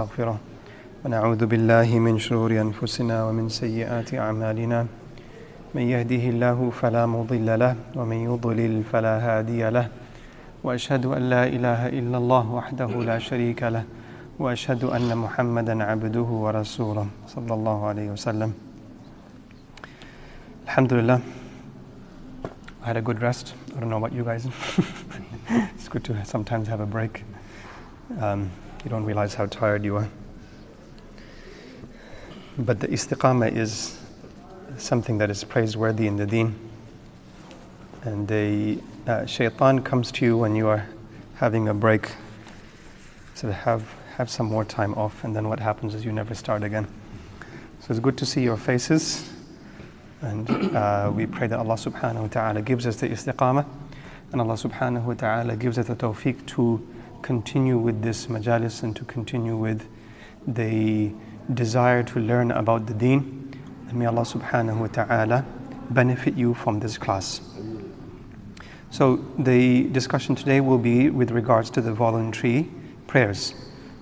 ونستغفره ونعوذ بالله من شرور أنفسنا ومن سيئات أعمالنا. من يهده الله فلا مضل له ومن يضلل فلا هادي له. وأشهد أن لا إله إلا الله وحده لا شريك له وأشهد أن محمدا عبده ورسوله صلى الله عليه وسلم. Alhamdulillah I had a good rest. I don't know about you guys. It's good to sometimes have a break. Um, you don't realize how tired you are. But the istiqamah is something that is praiseworthy in the deen. And the uh, shaitan comes to you when you are having a break. So have, have some more time off, and then what happens is you never start again. So it's good to see your faces. And uh, we pray that Allah subhanahu wa ta'ala gives us the istiqamah, and Allah subhanahu wa ta'ala gives us the tawfiq to continue with this majalis and to continue with the desire to learn about the deen. And may Allah subhanahu wa ta'ala benefit you from this class. So the discussion today will be with regards to the voluntary prayers.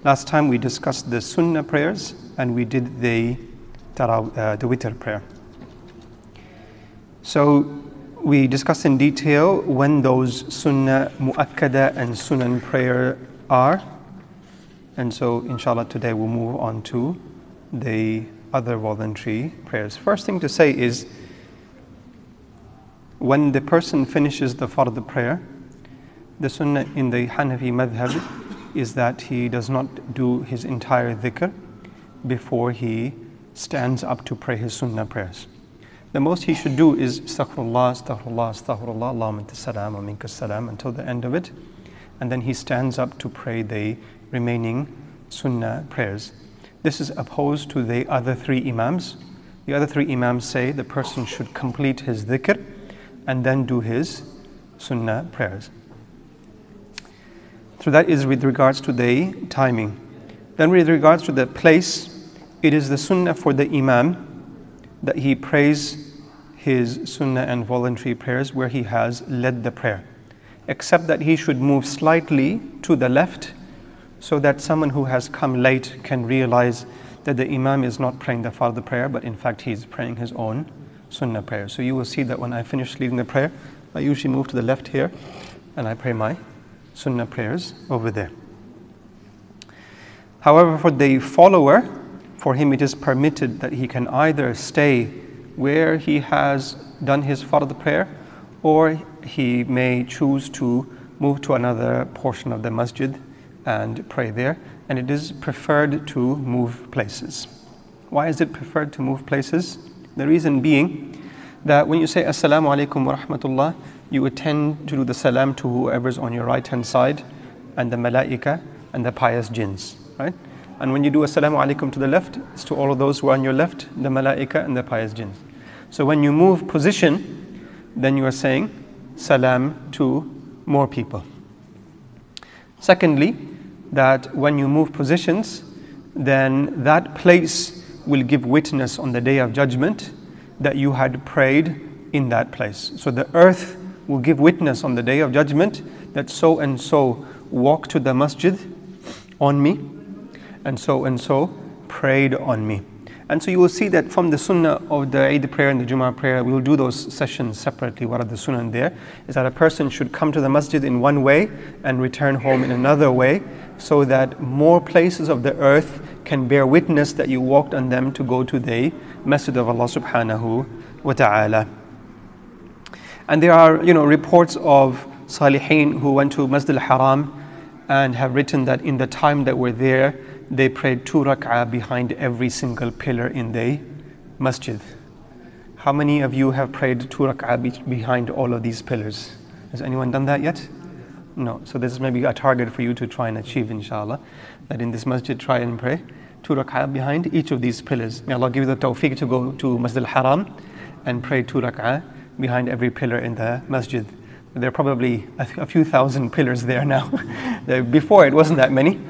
Last time we discussed the sunnah prayers and we did the, taraw, uh, the witr prayer. So we discussed in detail when those sunnah mu'akkada and sunan prayer are. And so, inshallah, today we'll move on to the other voluntary prayers. First thing to say is when the person finishes the fard prayer, the sunnah in the Hanafi madhab is that he does not do his entire dhikr before he stands up to pray his sunnah prayers the most he should do is astaghfirullah, astaghfirullah, astaghfirullah, Allahumma salam, wa minka salam until the end of it. And then he stands up to pray the remaining sunnah prayers. This is opposed to the other three imams. The other three imams say the person should complete his dhikr and then do his sunnah prayers. So that is with regards to the timing. Then with regards to the place, it is the sunnah for the imam that he prays his sunnah and voluntary prayers where he has led the prayer, except that he should move slightly to the left so that someone who has come late can realize that the imam is not praying the fard prayer, but in fact he is praying his own sunnah prayer. So you will see that when I finish leading the prayer, I usually move to the left here and I pray my sunnah prayers over there. However, for the follower, for him it is permitted that he can either stay where he has done his fard prayer or he may choose to move to another portion of the masjid and pray there and it is preferred to move places. Why is it preferred to move places? The reason being that when you say assalamu alaikum wa rahmatullah you attend to do the salam to whoever's on your right hand side and the malaika and the pious jinns right and when you do assalamu alaikum to the left, it's to all of those who are on your left, the malaika and the pious jinns. So when you move position, then you are saying salam to more people. Secondly, that when you move positions, then that place will give witness on the day of judgment that you had prayed in that place. So the earth will give witness on the day of judgment that so and so walked to the masjid on me and so and so prayed on me. And so you will see that from the sunnah of the Eid prayer and the Jummah prayer, we will do those sessions separately. What are the sunnah there? Is that a person should come to the masjid in one way and return home in another way, so that more places of the earth can bear witness that you walked on them to go to the masjid of Allah subhanahu wa ta'ala. And there are, you know, reports of Salihin who went to Masjid al-Haram and have written that in the time that were there, they prayed two rak'ah behind every single pillar in the masjid. How many of you have prayed two rak'ah behind all of these pillars? Has anyone done that yet? No. So this is maybe a target for you to try and achieve, inshallah. That in this masjid, try and pray two rak'ah behind each of these pillars. May Allah give you the tawfiq to go to Masjid al-Haram and pray two rak'ah behind every pillar in the masjid. There are probably a few thousand pillars there now. Before it wasn't that many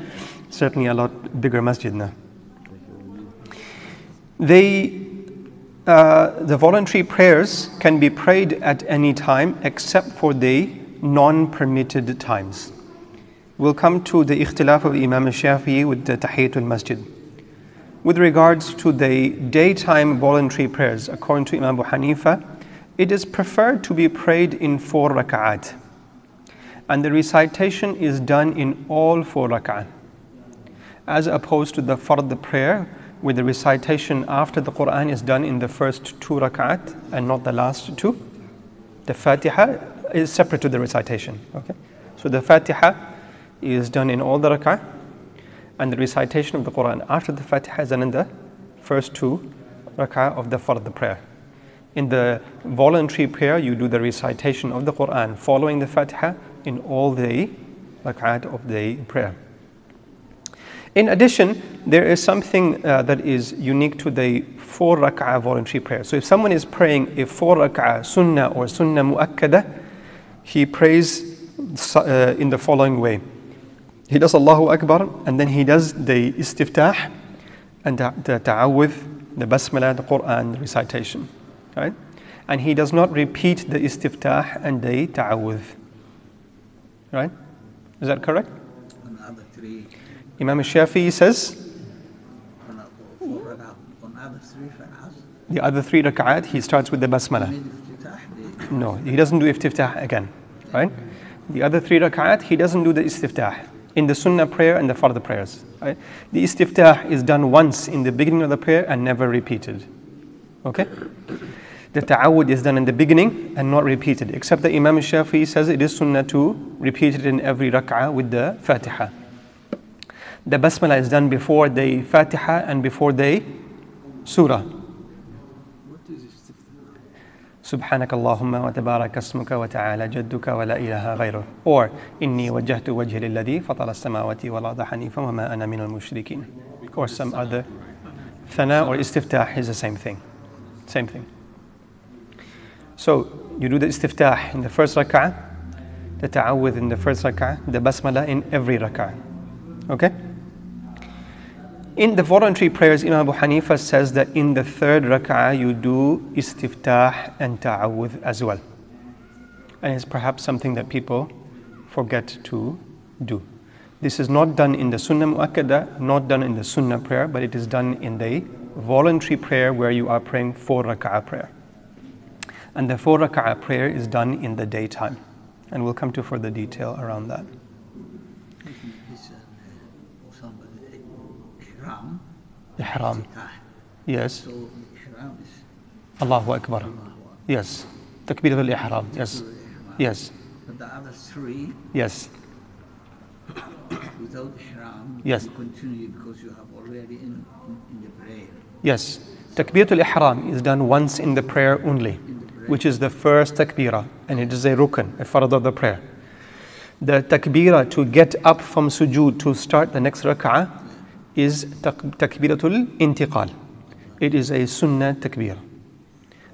certainly a lot bigger masjid now. They, uh, the voluntary prayers can be prayed at any time except for the non permitted times. we'll come to the ikhtilaf of Imam Shafi'i with the Tahiyatul Masjid. With regards to the daytime voluntary prayers, according to Imam Abu Hanifa, it is preferred to be prayed in four rak'at. And the recitation is done in all four rak'at. As opposed to the fard prayer, where the recitation after the Quran is done in the first two rak'at and not the last two. The Fatiha is separate to the recitation. Okay? So the Fatiha is done in all the rak'ah and the recitation of the Quran after the Fatiha is done in the first two rak'ah of the fard prayer. In the voluntary prayer, you do the recitation of the Quran following the Fatiha in all the rak'at of the prayer. In addition, there is something uh, that is unique to the four rak'ah voluntary prayer. So if someone is praying a four rak'ah sunnah or sunnah mu'akkada, he prays uh, in the following way. He does Allahu Akbar and then he does the istiftah and the, the ta'awudh, the basmalah, the Quran recitation. Right? And he does not repeat the istiftah and the ta'awudh. Right? Is that correct? Imam Shafi'i says the other three rak'at he starts with the basmala. No, he doesn't do istiftah again, right? The other three rak'at he doesn't do the istiftah in the sunnah prayer and the fard prayers. Right? The istiftah is done once in the beginning of the prayer and never repeated. Okay? The ta'awud is done in the beginning and not repeated, except that Imam Shafi'i says it is sunnah to repeat it in every rak'ah with the Fatiha The basmala is done before the Fatiha and before the surah. سبحانك اللهم وتبارك اسمك وتعالى جدك ولا إله غيره or إني وجهت وجهي للذي فطر السماوات والأرض حنيفا وما أنا من المشركين or some other ثنا or istiftah is the same thing same thing so you do the istiftah in the first rak'ah the ta'awudh in the first rak'ah the basmala in every rak'ah okay In the voluntary prayers, Imam Abu Hanifa says that in the third rak'ah you do istiftah and ta'awudh as well. And it's perhaps something that people forget to do. This is not done in the sunnah mu'akkada, not done in the sunnah prayer, but it is done in the voluntary prayer where you are praying four rak'ah prayer. And the four rak'ah prayer is done in the daytime. And we'll come to further detail around that. Ihram. Yes. Allahu Akbar. Yes. Takbir al Ihram. Yes. Yes. But the other three. Yes. Without Ihram. Yes. Continue because you have already in, in, in the prayer. Yes. Takbiratul Ihram is done once in the prayer only, which is the first takbirah, and it is a rukn, a farad of the prayer. The takbirah to get up from sujood to start the next rak'ah is takbiratul intiqal. It is a sunnah takbir.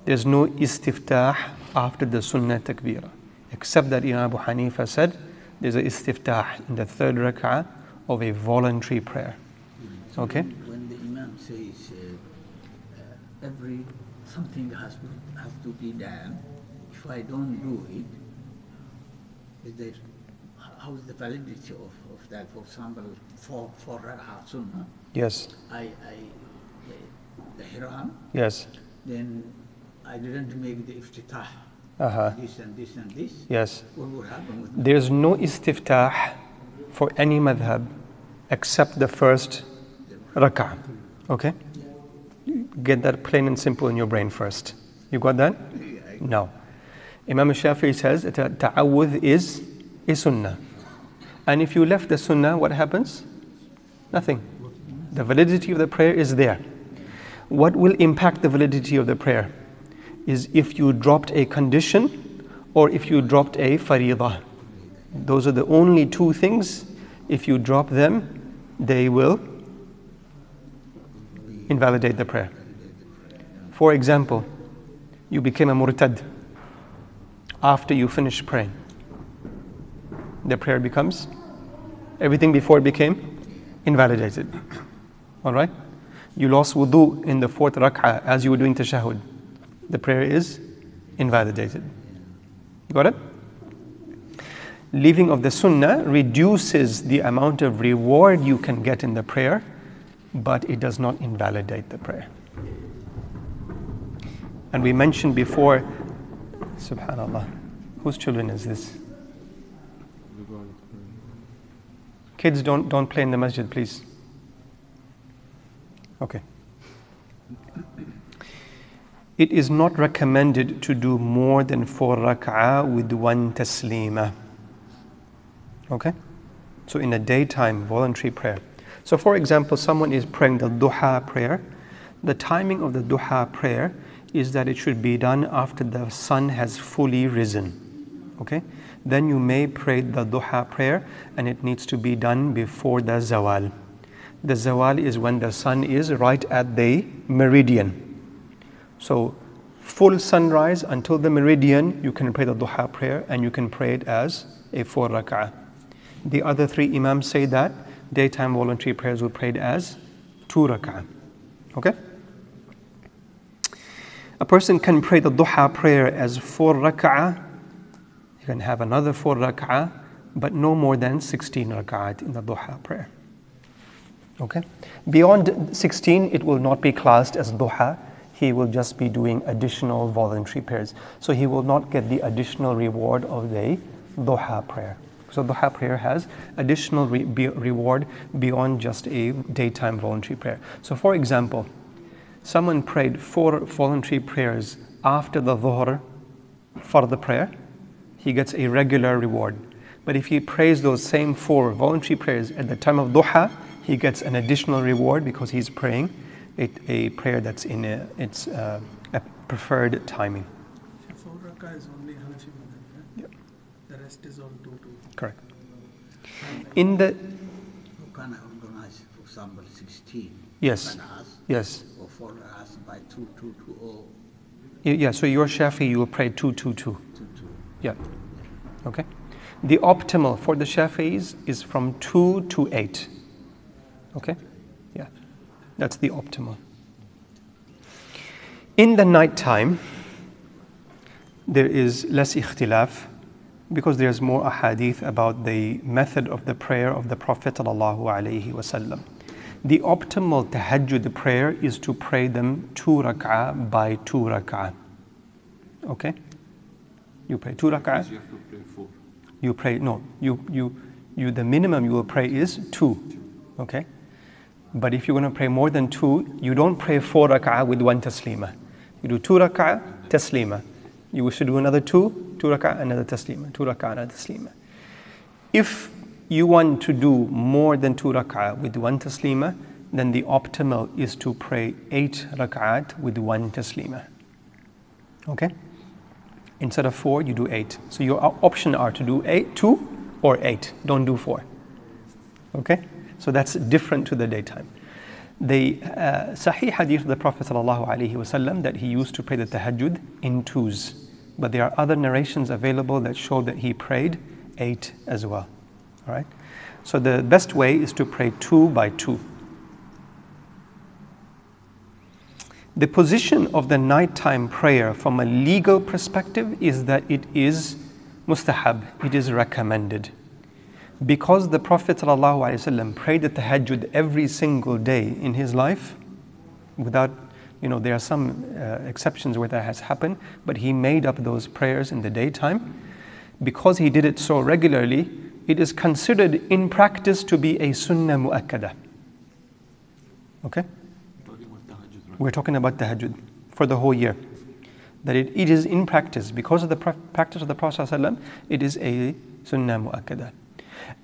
There's no istiftah after the sunnah takbir, except that Imam Abu Hanifa said there's a istiftah in the third rak'ah of a voluntary prayer. Okay? When the Imam says uh, uh, every something has has to be done, if I don't do it, is there, how is the validity of that, for example, for, for Sunnah, Yes. I, I, the Hiram, Yes. then I didn't make the iftitah, Uh-huh. this and this and this. Yes. What would happen with There's no istiftah for any madhab except the first rak'ah. Okay? Get that plain and simple in your brain first. You got that? No. Imam Shafi'i says that ta'awudh is a sunnah. And if you left the sunnah, what happens? Nothing. The validity of the prayer is there. What will impact the validity of the prayer is if you dropped a condition or if you dropped a faridah. Those are the only two things. If you drop them, they will invalidate the prayer. For example, you became a murtad after you finish praying. The prayer becomes everything before it became invalidated. All right? You lost wudu in the fourth rak'ah as you were doing tashahud. The prayer is invalidated. Got it? Leaving of the sunnah reduces the amount of reward you can get in the prayer, but it does not invalidate the prayer. And we mentioned before, subhanAllah, whose children is this? Kids, don't, don't play in the masjid, please. Okay. It is not recommended to do more than four rak'ah with one taslima. Okay? So in a daytime voluntary prayer. So for example, someone is praying the duha prayer. The timing of the duha prayer is that it should be done after the sun has fully risen. Okay? Then you may pray the duha prayer and it needs to be done before the zawal. The zawal is when the sun is right at the meridian. So full sunrise until the meridian, you can pray the duha prayer and you can pray it as a four rak'ah. The other three imams say that daytime voluntary prayers will prayed as two rak'ah. Okay? A person can pray the duha prayer as four rak'ah. Can have another four rak'ah, but no more than 16 rak'ah in the duha prayer. Okay? Beyond 16, it will not be classed as duha. He will just be doing additional voluntary prayers. So he will not get the additional reward of the duha prayer. So duha prayer has additional re- be- reward beyond just a daytime voluntary prayer. So for example, someone prayed four voluntary prayers after the dhuhr for the prayer, he gets a regular reward. But if he prays those same four voluntary prayers at the time of duha, he gets an additional reward because he's praying a, a prayer that's in a, its uh, a preferred timing. So Four rakah is only Hanafi madhab, yeah? Yep. The rest is all two two. Correct. In the You for example, 16 Yes. rak'ahs yes, or four rak'ahs by 2, 2, 2, or Y- yeah. So your Shafi, you will pray two, two, two. 2, 2. Yeah. Okay. The optimal for the Shafi'is is from two to eight. Okay. Yeah. That's the optimal. In the night time, there is less ikhtilaf because there's more ahadith about the method of the prayer of the Prophet wasallam. The optimal tahajjud prayer is to pray them two rak'ah by two rak'ah. Okay? You pray two rak'ah. You have to pray four. You pray no. You you you. The minimum you will pray is two. Okay. But if you're going to pray more than two, you don't pray four rak'ah with one taslima. You do two rak'ah, taslima. You should do another two, two rak'ah, another taslima, two rak'ah, another taslima. If you want to do more than two rak'ah with one taslima, then the optimal is to pray eight rak'at with one taslima. Okay? Instead of four, you do eight. So your option are to do eight, two or eight. Don't do four. Okay? So that's different to the daytime. The uh, Sahih hadith of the Prophet ﷺ that he used to pray the tahajjud in twos. But there are other narrations available that show that he prayed eight as well. All right? So the best way is to pray two by two. The position of the nighttime prayer from a legal perspective is that it is mustahab, it is recommended. Because the Prophet ﷺ prayed the tahajjud every single day in his life, without, you know, there are some uh, exceptions where that has happened, but he made up those prayers in the daytime. Because he did it so regularly, it is considered in practice to be a sunnah mu'akkada. Okay? Talking about tahajjud, right? We're talking about tahajjud for the whole year. That it, it is in practice, because of the pra- practice of the Prophet, ﷺ, it is a sunnah mu'akkada.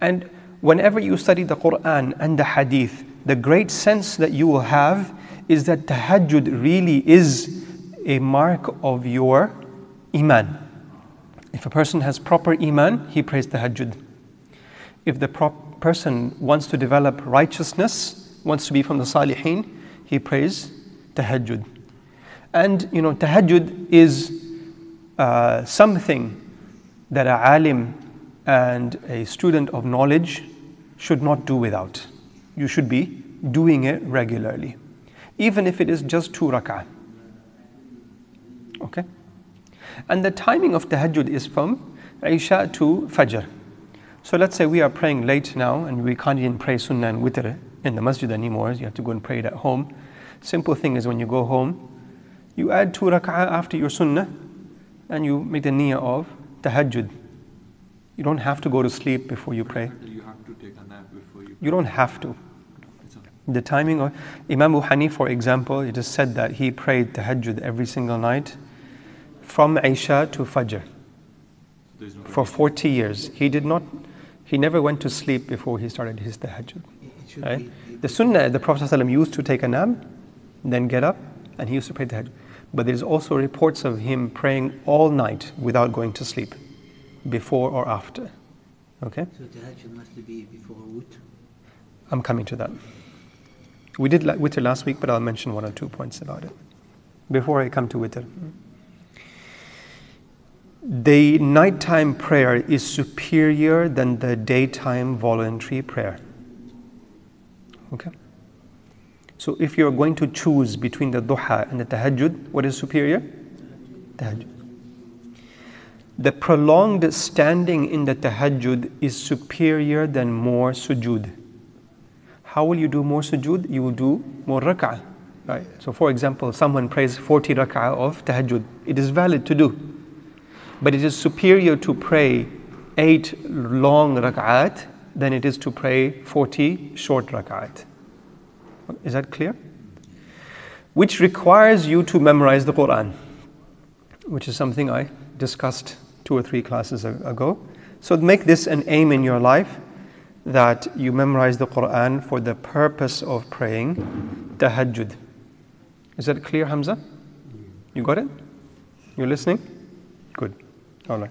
And whenever you study the Quran and the Hadith, the great sense that you will have is that tahajjud really is a mark of your iman. If a person has proper iman, he prays tahajjud. If the prop- person wants to develop righteousness, wants to be from the salihin, he prays tahajjud. And you know, tahajjud is uh, something that a alim and a student of knowledge should not do without. You should be doing it regularly, even if it is just two rak'ah. Okay? And the timing of tahajjud is from Isha to Fajr. So let's say we are praying late now and we can't even pray sunnah and witr in the masjid anymore. You have to go and pray it at home. Simple thing is when you go home, you add two rak'ah after your sunnah and you make the niyyah of tahajjud. You don't have to go to sleep before you pray. You have to take a nap before you. pray. You don't have to. The timing of Imam Abu for example, it is said that he prayed tahajjud every single night from Isha to Fajr no for 40 years. He did not, he never went to sleep before he started his tahajjud. Right? The sunnah, the Prophet ﷺ used to take a nap, then get up, and he used to pray the tahajjud. But there's also reports of him praying all night without going to sleep, before or after. Okay? so tahajjud must be before witr. I'm coming to that. We did witr last week, but I'll mention one or two points about it before I come to witr. The nighttime prayer is superior than the daytime voluntary prayer. Okay? So if you're going to choose between the duha and the tahajjud, what is superior? Tahajjud. The prolonged standing in the tahajjud is superior than more sujood. How will you do more sujood? You will do more rak'ah. Right? So for example, someone prays 40 rak'ah of tahajjud. It is valid to do. But it is superior to pray 8 long rak'at than it is to pray 40 short rak'at. Is that clear? Which requires you to memorize the Quran, which is something I discussed two or three classes ago. So make this an aim in your life that you memorize the Quran for the purpose of praying tahajjud. Is that clear, Hamza? You got it? You're listening? Good. All right.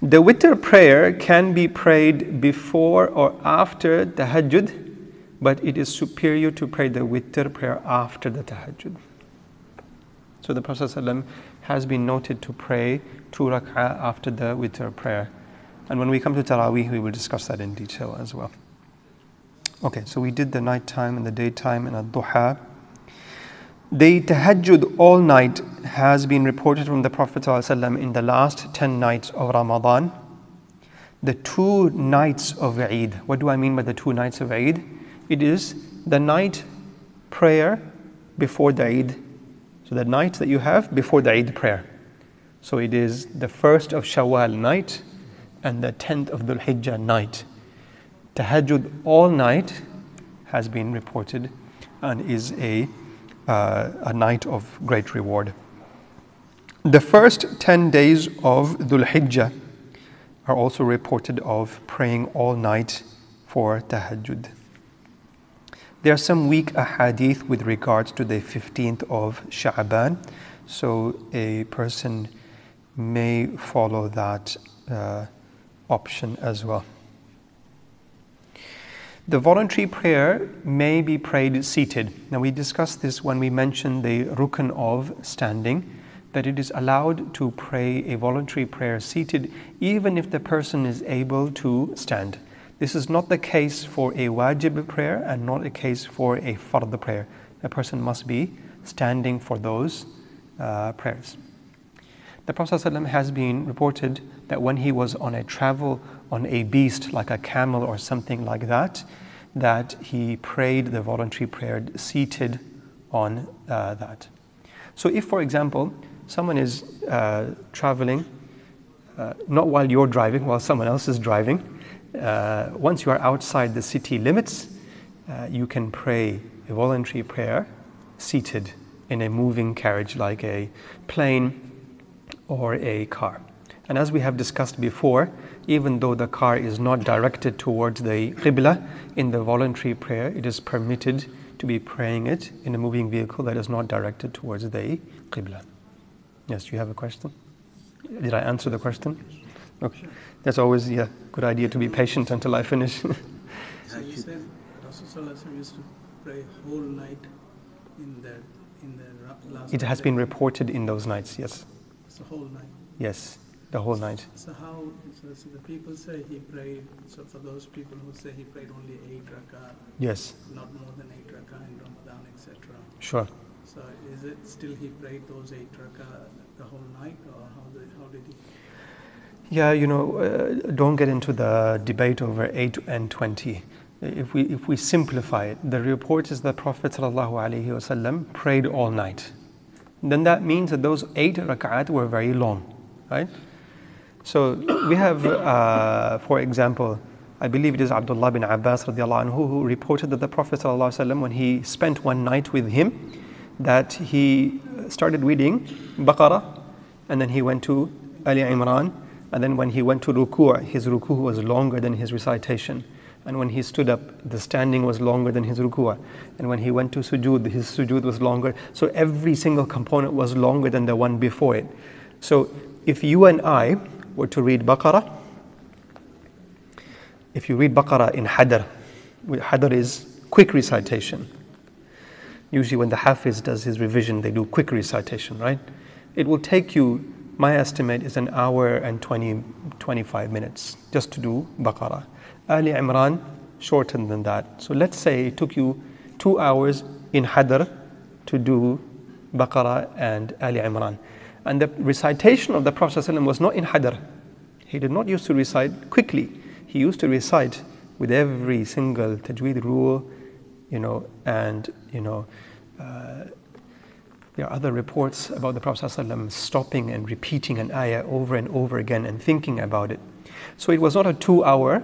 The witr prayer can be prayed before or after tahajjud, but it is superior to pray the witr prayer after the tahajjud. So the Prophet ﷺ has been noted to pray two rak'ah after the witr prayer. And when we come to Taraweeh, we will discuss that in detail as well. Okay, so we did the nighttime and the daytime and a duha. The tahajjud all night has been reported from the Prophet ﷺ in the last 10 nights of Ramadan. The two nights of Eid. What do I mean by the two nights of Eid? It is the night prayer before the Eid. So the night that you have before the Eid prayer. So it is the first of Shawwal night and the 10th of Dhul Hijjah night. Tahajjud all night has been reported and is a, uh, a night of great reward. The first 10 days of Dhul Hijjah are also reported of praying all night for tahajjud. There are some weak ahadith with regards to the 15th of Sha'ban, so a person may follow that uh, option as well. The voluntary prayer may be prayed seated. Now, we discussed this when we mentioned the rukn of standing, that it is allowed to pray a voluntary prayer seated even if the person is able to stand. This is not the case for a wajib prayer and not a case for a fard prayer. A person must be standing for those uh, prayers. The Prophet ﷺ has been reported that when he was on a travel on a beast like a camel or something like that, that he prayed the voluntary prayer seated on uh, that. So, if, for example, someone is uh, traveling, uh, not while you're driving, while someone else is driving, uh, once you are outside the city limits, uh, you can pray a voluntary prayer seated in a moving carriage like a plane or a car. And as we have discussed before, even though the car is not directed towards the Qibla, in the voluntary prayer, it is permitted to be praying it in a moving vehicle that is not directed towards the Qibla. Yes, you have a question? Did I answer the question? Okay. That's always a yeah, good idea to be patient until I finish. So you said Rasulullah used to pray whole night in the in the last. it has been reported in those nights, yes. The whole night. Yes, the whole night. So how? So, so the people say he prayed. So for those people who say he prayed only eight rakah, Yes, not more than eight rakah in Ramadan, etc. sure. So is it still he prayed those eight rakah the whole night, or how did how did he? Yeah, you know, uh, don't get into the debate over 8 and 20. If we, if we simplify it, the report is that Prophet ﷺ prayed all night. Then that means that those 8 rak'at were very long, right? So we have, uh, for example, I believe it is Abdullah bin Abbas anhu who reported that the Prophet ﷺ, when he spent one night with him, that he started reading Baqarah and then he went to Ali Imran and then when he went to ruku', his ruku' was longer than his recitation. And when he stood up, the standing was longer than his ruku'. And when he went to sujood, his sujood was longer. So every single component was longer than the one before it. So if you and I were to read Baqarah, if you read Baqarah in Hadr, Hadr is quick recitation. Usually when the Hafiz does his revision, they do quick recitation, right? It will take you my estimate is an hour and 20, 25 minutes just to do Baqarah. Ali Imran, shorter than that. So let's say it took you two hours in Hadr to do Baqarah and Ali Imran. And the recitation of the Prophet was not in Hadr. He did not used to recite quickly. He used to recite with every single tajweed rule, you know, and, you know, uh, there are other reports about the Prophet ﷺ stopping and repeating an ayah over and over again and thinking about it. So it was not a two hour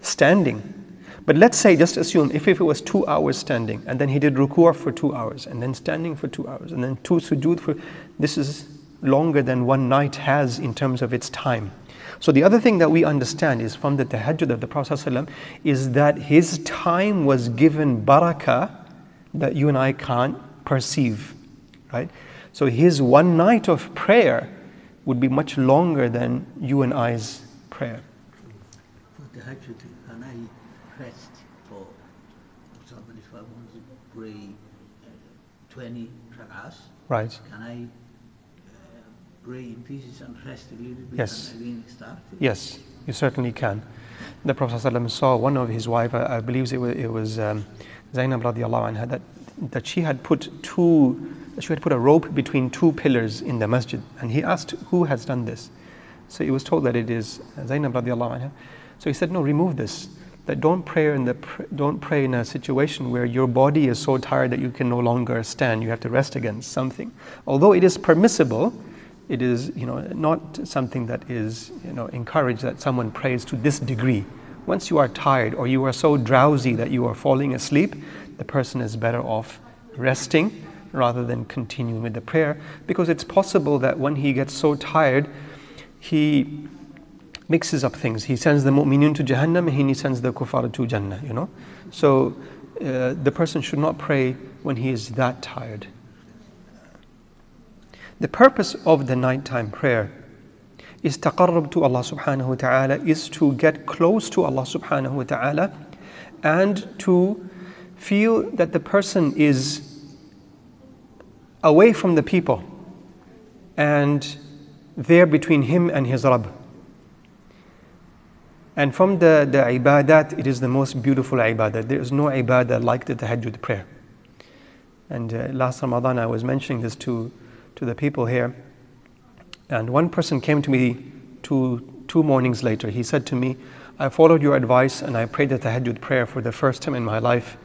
standing. But let's say, just assume, if, if it was two hours standing, and then he did ruku' for two hours, and then standing for two hours, and then two sujood for, this is longer than one night has in terms of its time. So the other thing that we understand is from the tahajjud of the Prophet ﷺ is that his time was given barakah that you and I can't perceive right? So his one night of prayer would be much longer than you and I's prayer. For the Hajj, can I rest for example, if I want to pray uh, 20 rak'ahs, Right. can I uh, pray in pieces and rest a little bit Yes. and again start? Yes, you certainly can. The Prophet ﷺ saw one of his wife, I, I believe it was, it was um, Zainab radiallahu anha, that, that she had put two she had put a rope between two pillars in the masjid. And he asked, Who has done this? So he was told that it is Zainab radiallahu anha. So he said, No, remove this. That don't pray in the don't pray in a situation where your body is so tired that you can no longer stand. You have to rest against something. Although it is permissible, it is you know not something that is you know encouraged that someone prays to this degree. Once you are tired or you are so drowsy that you are falling asleep, the person is better off resting rather than continuing with the prayer because it's possible that when he gets so tired, he mixes up things. He sends the mu'minun to Jahannam and he sends the kuffar to Jannah, you know. So uh, the person should not pray when he is that tired. The purpose of the nighttime prayer is taqarrub to Allah subhanahu wa ta'ala, is to get close to Allah subhanahu wa ta'ala and to feel that the person is away from the people and there between him and his Rabb. And from the, the ibadat, it is the most beautiful ibadah. There is no ibadah like the tahajjud prayer. And uh, last Ramadan, I was mentioning this to, to the people here. And one person came to me two, two mornings later. He said to me, I followed your advice and I prayed the tahajjud prayer for the first time in my life.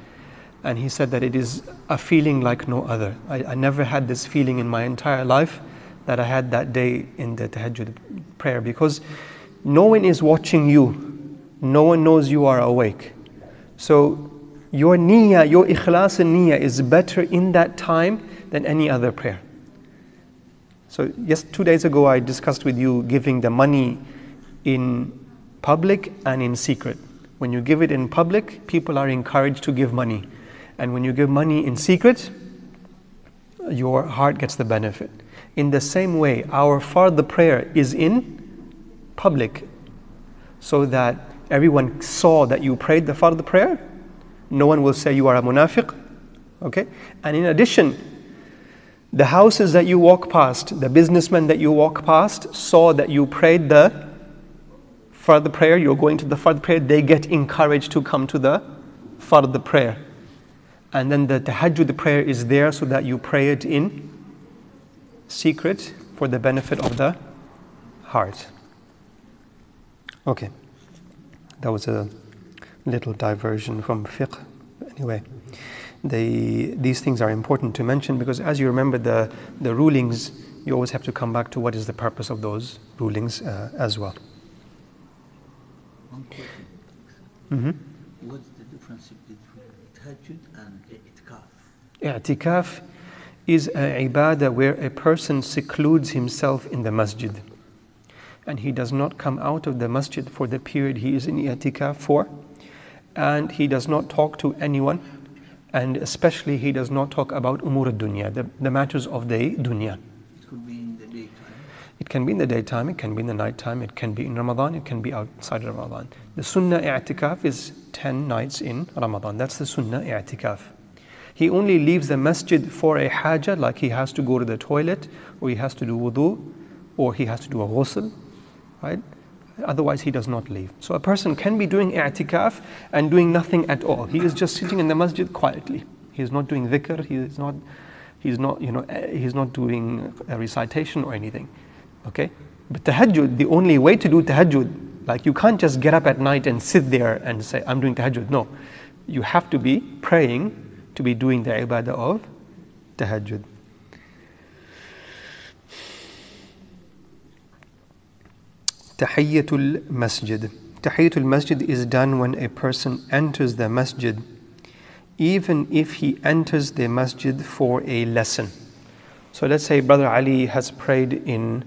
And he said that it is a feeling like no other. I, I never had this feeling in my entire life that I had that day in the tahajjud prayer because no one is watching you, no one knows you are awake. So your niyyah, your ikhlas and niyyah is better in that time than any other prayer. So, yes, two days ago I discussed with you giving the money in public and in secret. When you give it in public, people are encouraged to give money. And when you give money in secret, your heart gets the benefit. In the same way, our fard prayer is in public so that everyone saw that you prayed the fard prayer. No one will say you are a munafiq. Okay? And in addition, the houses that you walk past, the businessmen that you walk past, saw that you prayed the fard prayer, you're going to the fard prayer, they get encouraged to come to the fard prayer. And then the tahajjud prayer is there so that you pray it in secret for the benefit of the heart. Okay. That was a little diversion from fiqh. Anyway, they, these things are important to mention because as you remember the, the rulings, you always have to come back to what is the purpose of those rulings uh, as well. One question. hmm What's the difference between tahajjud and itikaf? I'tikaf is a ibadah where a person secludes himself in the masjid. And he does not come out of the masjid for the period he is in i'tikaf for. And he does not talk to anyone. And especially he does not talk about umur dunya the, the matters of the dunya. It could be in the daytime. it can be in the daytime it can be in the nighttime it can be in ramadan it can be outside of ramadan. The sunnah i'tikaf is 10 nights in ramadan. That's the sunnah i'tikaf he only leaves the masjid for a haja, like he has to go to the toilet, or he has to do wudu, or he has to do a ghusl, right? Otherwise, he does not leave. So a person can be doing i'tikaf and doing nothing at all. He is just sitting in the masjid quietly. He is not doing dhikr. He is not, he's not, you know, he's not doing a recitation or anything. Okay? But tahajjud, the only way to do tahajjud, like you can't just get up at night and sit there and say, I'm doing tahajjud. No. You have to be praying to be doing the ibadah of tahajjud. Tahiyyatul Masjid. Tahiyyatul Masjid is done when a person enters the masjid, even if he enters the masjid for a lesson. So let's say Brother Ali has prayed in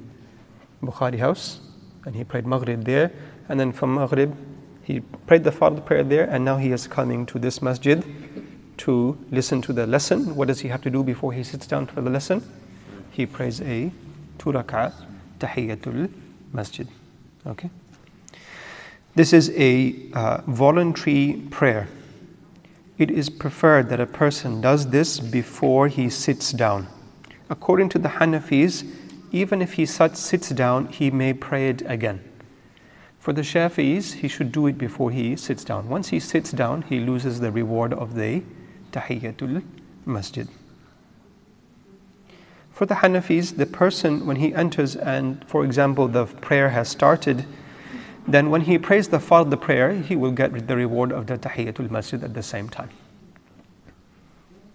Bukhari house and he prayed Maghrib there, and then from Maghrib he prayed the Fard prayer there, and now he is coming to this masjid to listen to the lesson. What does he have to do before he sits down for the lesson? He prays a two rak'ah tahiyyatul masjid. Okay? This is a uh, voluntary prayer. It is preferred that a person does this before he sits down. According to the Hanafis, even if he sits down, he may pray it again. For the Shafi'is, he should do it before he sits down. Once he sits down, he loses the reward of the Tahiyyatul Masjid. For the Hanafis, the person, when he enters and, for example, the prayer has started, then when he prays the Fard, the prayer, he will get the reward of the Tahiyyatul Masjid at the same time.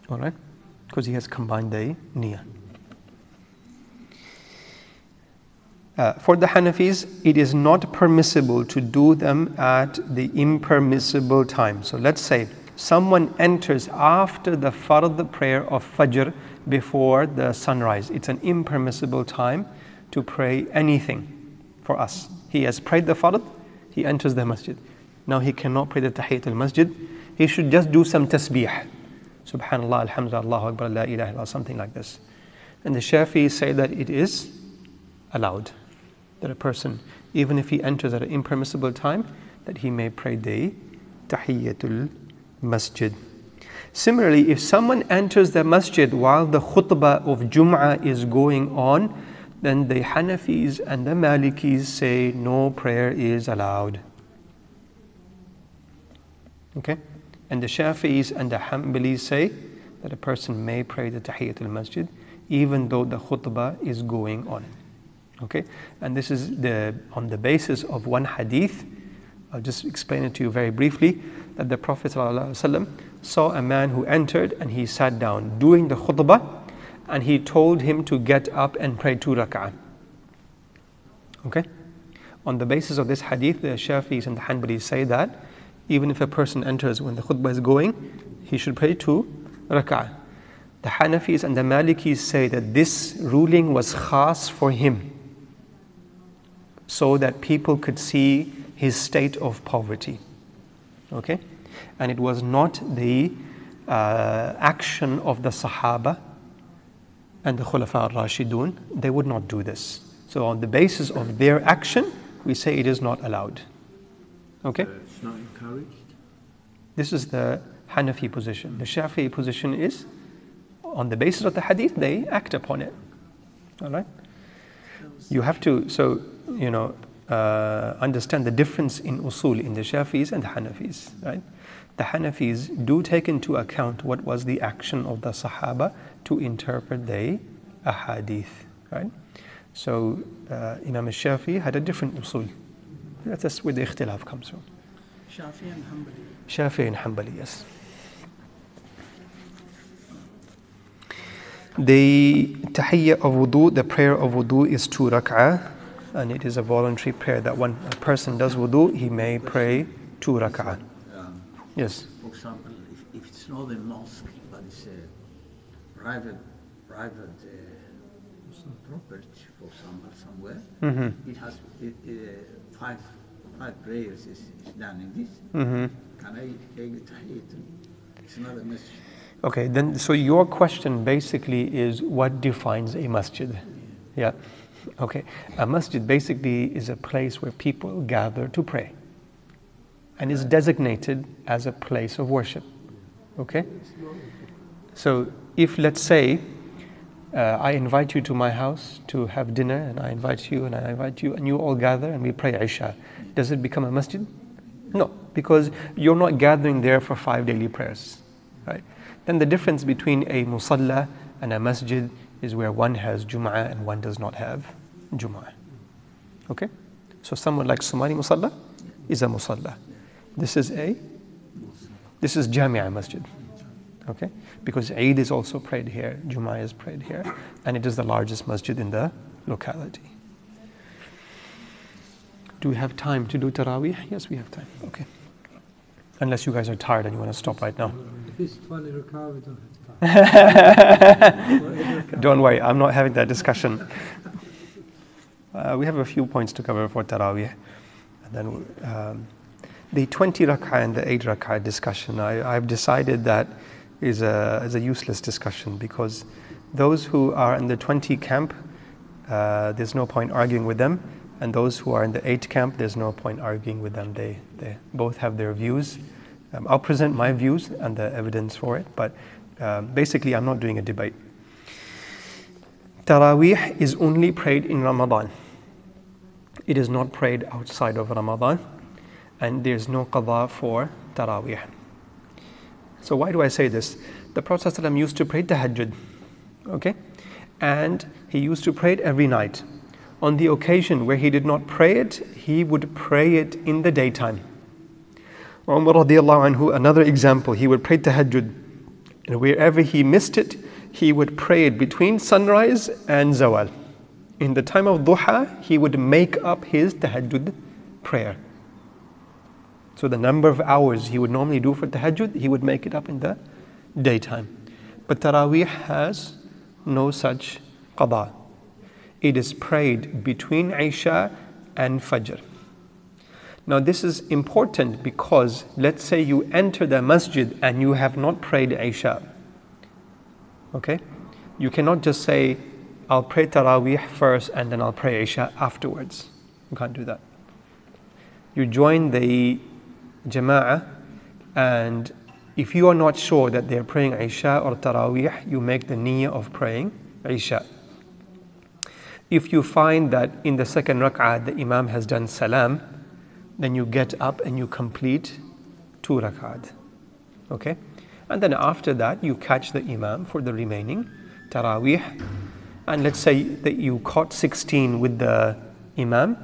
Alright? Because he has combined the niyyah. Uh, for the Hanafis, it is not permissible to do them at the impermissible time. So let's say someone enters after the fard prayer of Fajr before the sunrise. It's an impermissible time to pray anything for us. He has prayed the fard, he enters the masjid. Now he cannot pray the tahiyyat al masjid. He should just do some tasbih. Subhanallah, Alhamdulillah, Allahu Akbar, La ilaha illallah, something like this. And the Shafi'is say that it is allowed that a person, even if he enters at an impermissible time, that he may pray the tahiyyatul masjid. Similarly, if someone enters the masjid while the khutbah of Jum'ah is going on, then the Hanafis and the Malikis say no prayer is allowed. Okay? And the Shafi'is and the Hanbalis say that a person may pray the Tahiyyatul Masjid even though the khutbah is going on. Okay? And this is the, on the basis of one hadith. I'll just explain it to you very briefly that the Prophet ﷺ saw a man who entered and he sat down doing the khutbah and he told him to get up and pray two rak'ah. Okay? On the basis of this hadith, the Shafis and the Hanbalis say that even if a person enters when the khutbah is going, he should pray two rak'ah. The Hanafis and the Malikis say that this ruling was khas for him so that people could see his state of poverty. Okay? And it was not the uh, action of the Sahaba and the Khulafa al Rashidun. They would not do this. So, on the basis of their action, we say it is not allowed. Okay? It's not encouraged. This is the Hanafi position. The Shafi'i position is on the basis of the hadith, they act upon it. All right? You have to, so, you know, uh, understand the difference in usul in the Shafis and the Hanafis, right? The Hanafis do take into account what was the action of the Sahaba to interpret the ahadith, right? So uh, Imam Shafi had a different usul. That's where the ikhtilaf comes from. Shafi and Hanbali. Shafi and Hanbali, yes. The tahiyya of wudu, the prayer of wudu is two rak'ah, and it is a voluntary prayer that when a person does wudu, he may pray two rak'ah. Um, Yes. for example, if, if it's not a mosque, but it's a private, private uh, property, for example, somewhere, Mm-hmm. it has it, uh, five, five prayers is, is done in this. Mm-hmm. Can I take tahiyyat? It's not a masjid. Okay, then so your question basically is what defines a masjid? Yeah. Okay. A masjid basically is a place where people gather to pray and is designated as a place of worship. Okay? So if let's say uh, I invite you to my house to have dinner and I invite you and I invite you and you all gather and we pray Isha, does it become a masjid? No, because you're not gathering there for five daily prayers, right? Then the difference between a musalla and a masjid is where one has Jum'ah and one does not have Jum'ah. Okay? So someone like Somali Musalla is a Musalla. This is a this is Jami'a Masjid. Okay? Because Eid is also prayed here, Jum'ah is prayed here, and it is the largest masjid in the locality. Do we have time to do Taraweeh? Yes, we have time. Okay. Unless you guys are tired and you want to stop right now. If it's 20 rakah, we don't. Worry, I'm not having that discussion. Uh, we have a few points to cover for Taraweeh. And then um, the 20 rak'ah and the 8 rak'ah discussion, I, I've decided that is a, is a useless discussion because those who are in the 20 camp, uh, there's no point arguing with them. And those who are in the 8 camp, there's no point arguing with them. They, they both have their views. Um, I'll present my views and the evidence for it, but um, basically, I'm not doing a debate. Taraweeh is only prayed in Ramadan. It is not prayed outside of Ramadan, and there's no qada for Taraweeh. So, why do I say this? The Prophet ﷺ used to pray tahajjud, okay? And he used to pray it every night. On the occasion where he did not pray it, he would pray it in the daytime. Umar radiallahu anhu, another example, he would pray tahajjud, and wherever he missed it, he would pray it between sunrise and zawal. In the time of duha, he would make up his tahajjud prayer. So the number of hours he would normally do for tahajjud, he would make it up in the daytime. But Taraweeh has no such qada. It is prayed between Isha and Fajr. Now, this is important because let's say you enter the masjid and you have not prayed Isha. Okay? You cannot just say, I'll pray Taraweeh first and then I'll pray Isha afterwards. You can't do that. You join the Jama'ah and if you are not sure that they're praying Isha or Taraweeh, you make the niyyah of praying Isha. If you find that in the second rak'ah the Imam has done salam, then you get up and you complete two rakat. Okay? And then after that, you catch the Imam for the remaining Taraweeh. And let's say that you caught 16 with the Imam,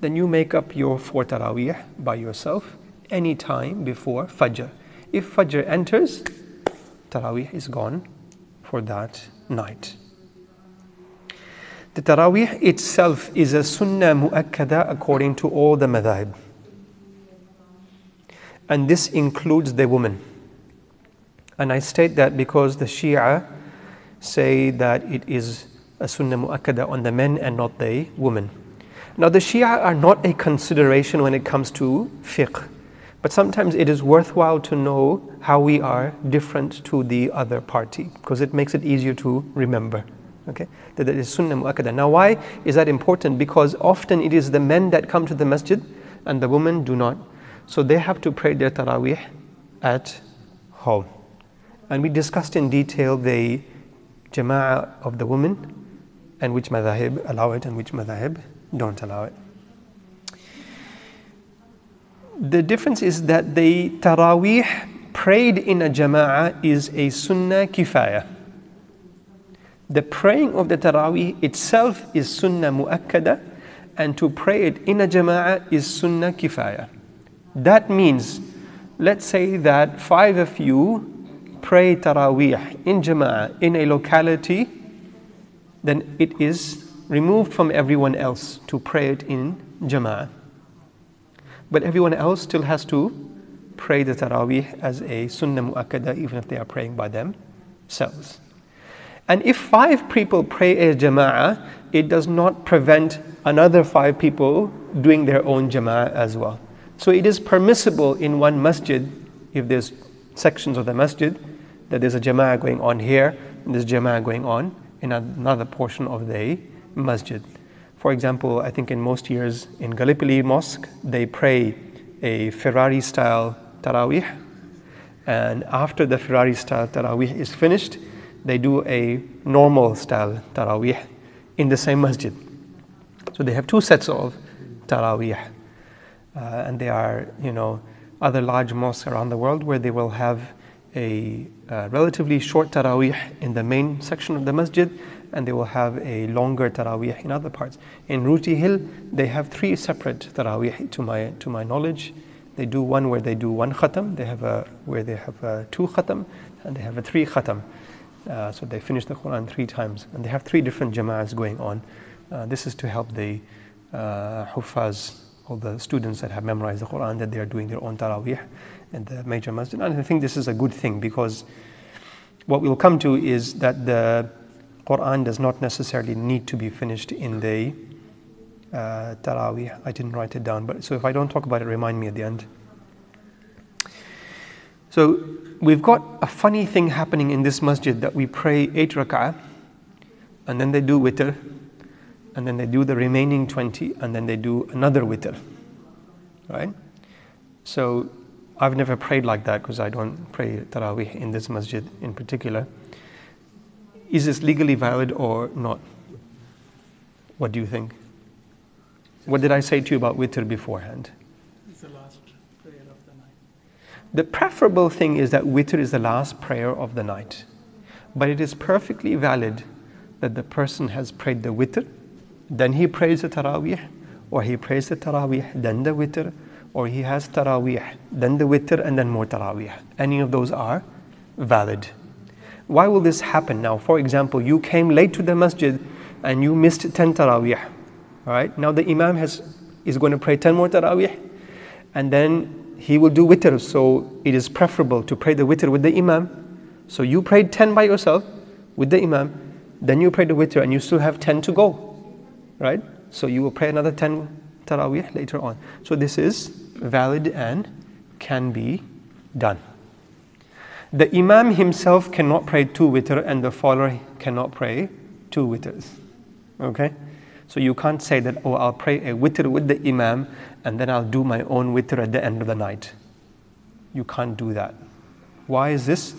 then you make up your four Taraweeh by yourself any time before Fajr. If Fajr enters, Taraweeh is gone for that night. The Taraweeh itself is a Sunnah Mu'akkada according to all the madhab. And this includes the woman. And I state that because the Shia say that it is a Sunnah Mu'akkada on the men and not the women. Now, the Shia are not a consideration when it comes to fiqh, but sometimes it is worthwhile to know how we are different to the other party because it makes it easier to remember. Okay, that it is Sunnah Mu'akkada. Now, why is that important? Because often it is the men that come to the masjid and the women do not. So they have to pray their Taraweeh at home. And we discussed in detail the Jama'ah of the women and which madhahib allow it and which madhahib don't allow it. The difference is that the Taraweeh prayed in a Jama'ah is a Sunnah Kifaya. The praying of the Taraweeh itself is Sunnah Mu'akkada and to pray it in a jama'ah is sunnah kifaya. That means, let's say that five of you pray taraweeh in jama'ah in a locality, then it is removed from everyone else to pray it in jama'ah. But everyone else still has to pray the taraweeh as a sunnah mu'akkada even if they are praying by themselves. And if five people pray a jama'ah, it does not prevent another five people doing their own jama'ah as well. So it is permissible in one masjid, if there's sections of the masjid, that there's a jama'ah going on here, and there's jama'ah going on in another portion of the masjid. For example, I think in most years in Gallipoli Mosque, they pray a Ferrari style Taraweeh. And after the Ferrari style Taraweeh is finished, they do a normal style Taraweeh in the same masjid. So they have two sets of Taraweeh. Uh, and there are, you know, other large mosques around the world where they will have a uh, relatively short Taraweeh in the main section of the masjid and they will have a longer Taraweeh in other parts. In Rooty Hill, they have three separate Taraweeh to my, to my knowledge. They do one where they do one khatam, they have a, where they have a two khatam, and they have a three khatam. Uh, so they finish the Quran three times. And they have three different jama'ahs going on. Uh, this is to help the uh, huffaz, all the students that have memorized the Quran, that they are doing their own Taraweeh in the major masjid. And I think this is a good thing because what we'll come to is that the Quran does not necessarily need to be finished in the uh, Taraweeh. I didn't write it down, but so if I don't talk about it, remind me at the end. So we've got a funny thing happening in this masjid that we pray eight rak'ah, and then they do witr, and then they do the remaining 20, and then they do another witr. Right? So I've never prayed like that because I don't pray Taraweeh in this masjid in particular. Is this legally valid or not? What do you think? What did I say to you about witr beforehand? It's the last prayer of the night. The preferable thing is that witr is the last prayer of the night. But it is perfectly valid that the person has prayed the witr, then he prays the taraweeh, or he prays the taraweeh, then the witr, or he has taraweeh, then the witr, and then more taraweeh. Any of those are valid. Why will this happen now? For example, you came late to the masjid and you missed 10 taraweeh. All right, now the imam has, is going to pray 10 more taraweeh and then he will do witr. So it is preferable to pray the witr with the imam. So you prayed 10 by yourself with the imam, then you pray the witr and you still have 10 to go. Right? So you will pray another 10 tarawih later on. So this is valid and can be done. The Imam himself cannot pray two witr and the follower cannot pray two witrs. Okay? So you can't say that, oh, I'll pray a witr with the Imam and then I'll do my own witr at the end of the night. You can't do that. Why is this?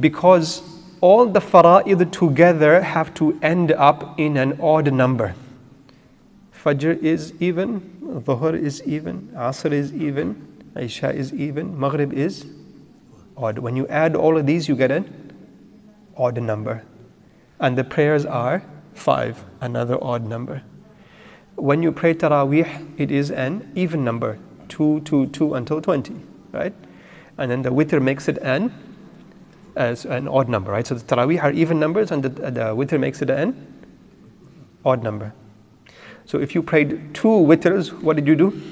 Because all the fara'id together have to end up in an odd number. Fajr is even, Dhuhr is even, Asr is even, Isha is even, Maghrib is odd. When you add all of these, you get an odd number. And the prayers are five, another odd number. When you pray Taraweeh, it is an even number, two, two, two until 20, right? And then the witr makes it an as an odd number, right? So the Taraweeh are even numbers and the, the witr makes it an odd number. So if you prayed two witrs, what did you do?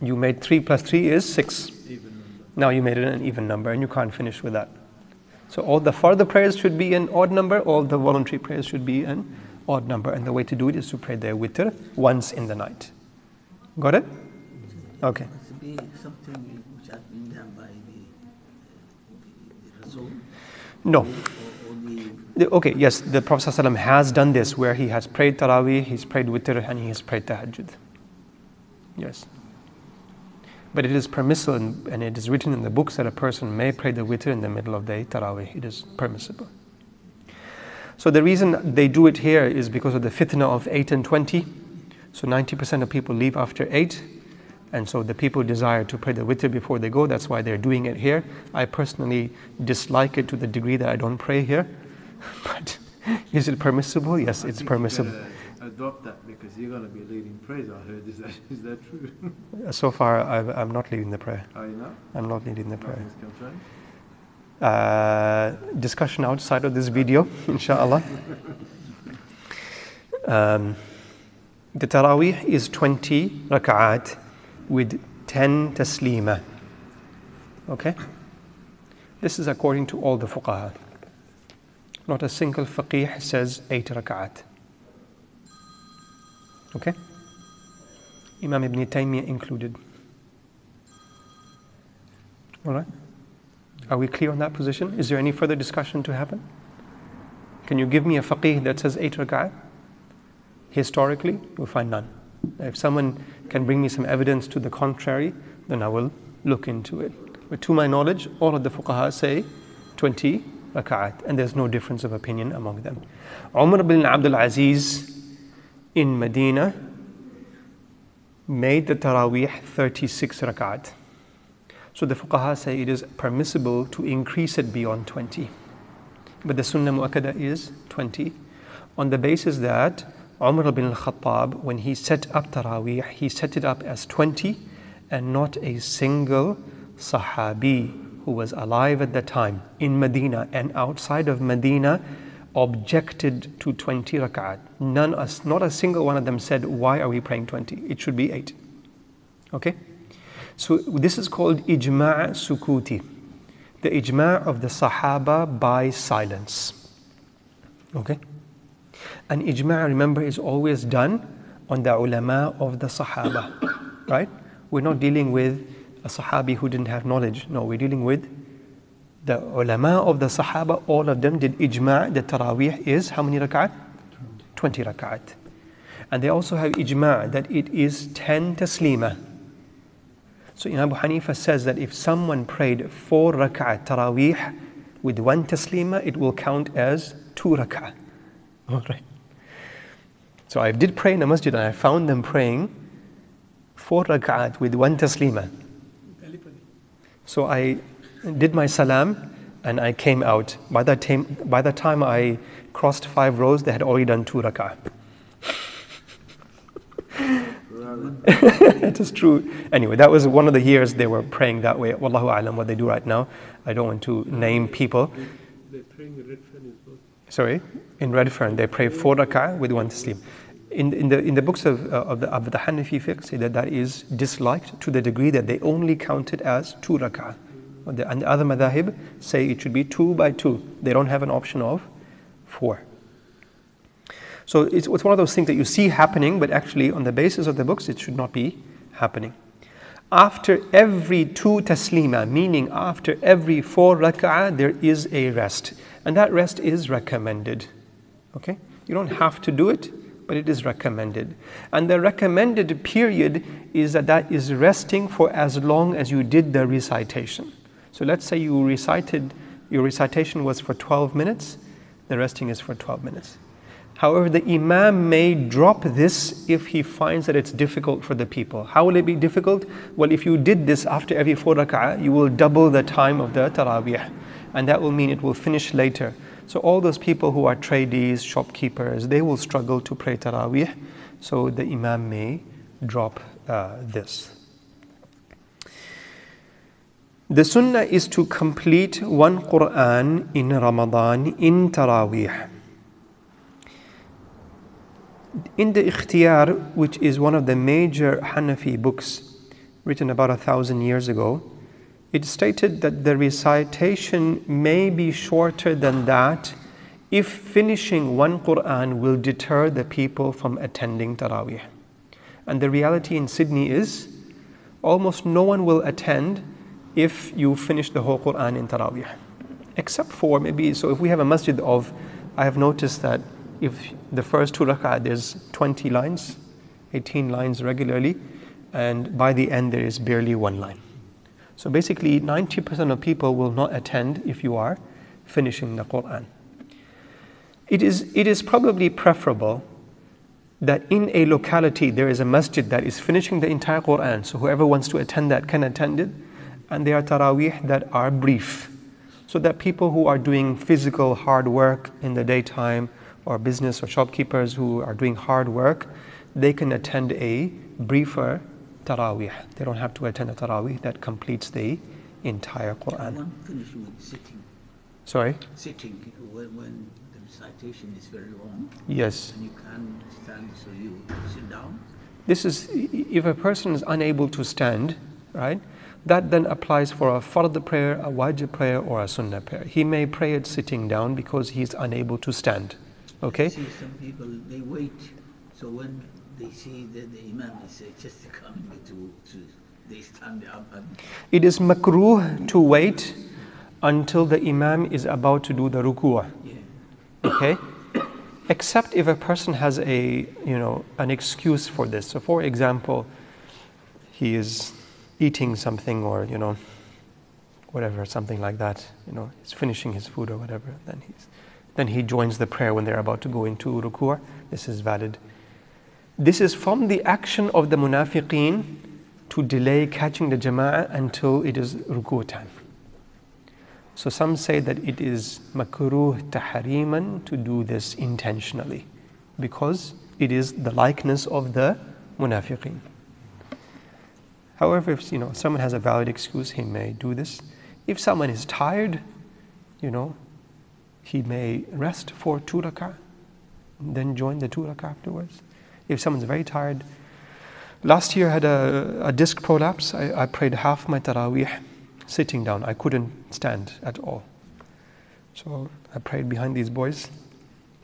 You made three plus three is six. Now you made it an even number and you can't finish with that. So all the further prayers should be an odd number, all the voluntary prayers should be an odd number. And the way to do it is to pray the witr once in the night. Got it? Okay. Must be something which has been done by the, the No. Okay, yes, the Prophet ﷺ has done this where he has prayed Taraweeh, he's prayed Witr, and he has prayed Tahajjud. Yes. But it is permissible and, and it is written in the books that a person may pray the Witr in the middle of the Taraweeh. It is permissible. So the reason they do it here is because of the fitna of 8 and 20. So 90% of people leave after 8. And so the people desire to pray the witr before they go. That's why they're doing it here. I personally dislike it to the degree that I don't pray here. But is it permissible? Yes, it's permissible. A, a I dropped that because you're going to be leading praise. I heard. Is that is that true? So far, I've, I'm not leading the prayer. Are you not? I'm not leading the prayer. Uh, discussion outside of this video, inshallah. Um, the Taraweeh is 20 rak'at with 10 taslima. Okay? This is according to all the fuqaha. Not a single faqih says 8 rak'at. Okay? Imam Ibn Taymiyyah included. Alright? Are we clear on that position? Is there any further discussion to happen? Can you give me a faqih that says 8 rak'at? Historically, we'll find none. If someone can bring me some evidence to the contrary, then I will look into it. But to my knowledge, all of the fuqaha say 20 rak'at, and there's no difference of opinion among them. Umar bin Abdul Aziz in Medina made the Taraweeh 36 rak'at. So the fuqaha say it is permissible to increase it beyond 20. But the sunnah mu'akkada is 20 on the basis that Umar bin al-Khattab, when he set up Taraweeh, he set it up as 20 and not a single Sahabi who was alive at the time in Medina and outside of Medina objected to 20 rak'at. None, us, not a single one of them said, why are we praying 20? It should be 8. Okay? So this is called ijma' sukuti. The ijma' of the Sahaba by silence. Okay? And ijma', remember, is always done on the ulama of the Sahaba. Right? We're not dealing with a Sahabi who didn't have knowledge. No, we're dealing with the ulama of the Sahaba. All of them did ijma' The Taraweeh is how many rak'at? 20 rak'at. And they also have ijma' that it is 10 taslima. So Imam Abu Hanifa says that if someone prayed four rak'at Taraweeh with one taslima, it will count as two rak'at. All right. So I did pray in the masjid and I found them praying four rak'at with one taslima. So I did my salam and I came out. By the time, by the time I crossed five rows, they had already done two rak'ah. it is true. Anyway, that was one of the years they were praying that way. Wallahu alam, what they do right now. I don't want to name people. They're praying red fan. Sorry, in Redfern, they pray four rak'ah with one taslim. In, in, the, in the books of, uh, of, the, of the Hanafi fiqh say that that is disliked to the degree that they only count it as two rak'ah. And the, other madhahib say it should be two by two. They don't have an option of four. So it's, it's one of those things that you see happening, but actually on the basis of the books, it should not be happening. After every two taslima, meaning after every four rak'ah, there is a rest. And that rest is recommended. Okay? You don't have to do it, but it is recommended. And the recommended period is that that is resting for as long as you did the recitation. So let's say you recited, your recitation was for 12 minutes, the resting is for 12 minutes. However, the Imam may drop this if he finds that it's difficult for the people. How will it be difficult? Well, if you did this after every four rak'ah, you will double the time of the Taraweeh. And that will mean it will finish later. So all those people who are tradies, shopkeepers, they will struggle to pray Taraweeh. So the Imam may drop uh, this. The Sunnah is to complete one Quran in Ramadan in Taraweeh. In the Ikhtiyar, which is one of the major Hanafi books written about a thousand years ago, it stated that the recitation may be shorter than that if finishing one Quran will deter the people from attending Taraweeh. And the reality in Sydney is almost no one will attend if you finish the whole Quran in Taraweeh. Except for maybe, so if we have a masjid of, I have noticed that if the first two rak'ah there's 20 lines, 18 lines regularly, and by the end there is barely one line. So basically, 90% of people will not attend if you are finishing the Quran. It is, it is probably preferable that in a locality there is a masjid that is finishing the entire Quran, so whoever wants to attend that can attend it, and there are taraweeh that are brief, so that people who are doing physical hard work in the daytime or business or shopkeepers who are doing hard work, they can attend a briefer Taraweeh. They don't have to attend a Taraweeh that completes the entire Quran. to finish with sitting. Sorry? Sitting, when, when the recitation is very long Yes. and you can't stand, so you sit down. This is if a person is unable to stand, right? That then applies for a fard prayer, a wajib prayer, or a sunnah prayer. He may pray it sitting down because he is unable to stand. Okay? I See, some people, they wait, so when they see that the imam is just coming to, to, they stand up and It is makruh to wait until the imam is about to do the ruku'ah. yeah. okay? Except if a person has a you know an excuse for this. So for example he is eating something or you know whatever something like that you know he's finishing his food or whatever then he's then he joins the prayer when they're about to go into ruku' this is valid this is from the action of the munafiqeen to delay catching the jama'ah until it is ruku' time so some say that it is makruh tahriman to do this intentionally because it is the likeness of the munafiqeen. However, if you know someone has a valid excuse, he may do this. If someone is tired, you know, he may rest for two rak'ah, then join the two rak'ah afterwards. If someone's very tired, last year I had a, a disc prolapse. I, I prayed half my taraweeh sitting down. I couldn't stand at all. So I prayed behind these boys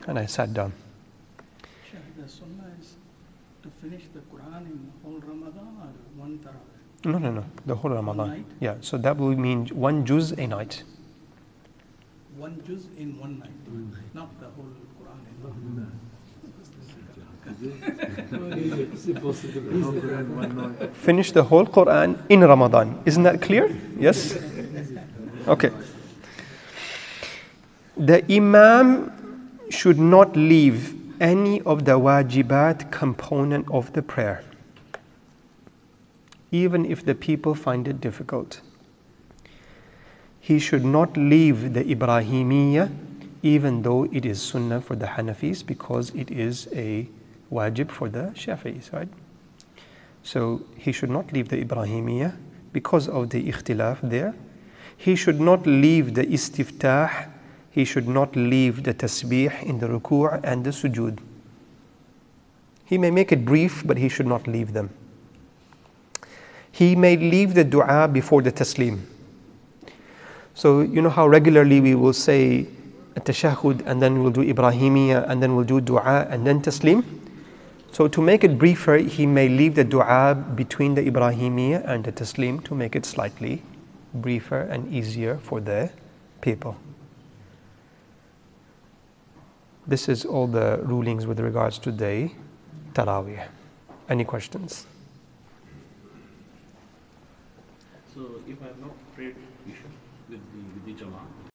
and I sat down. Sheikh, the sunnah is to finish the Quran in whole Ramadan or one Tarawih? No, no, no, the whole Ramadan. Yeah, so that will mean one juz a night. One juz in one night, not the whole Quran in one night. Finish the whole Quran in Ramadan. Isn't that clear? Yes? Okay. The Imam should not leave any of the wajibat component of the prayer, even if the people find it difficult. He should not leave the Ibrahimiyya, even though it is sunnah for the Hanafis, because it is a wajib for the Shafi'is, right? So he should not leave the Ibrahimiyya because of the ikhtilaf there. He should not leave the istiftah. He should not leave the tasbih in the ruku' and the sujood. He may make it brief, but he should not leave them. He may leave the dua before the taslim. So you know how regularly we will say at-tashahud and then we'll do Ibrahimiyya and then we'll do dua and then taslim. So to make it briefer, he may leave the dua between the Ibrahimiyya and the taslim to make it slightly briefer and easier for the people. This is all the rulings with regards to the Taraweeh. Any questions? So if I have not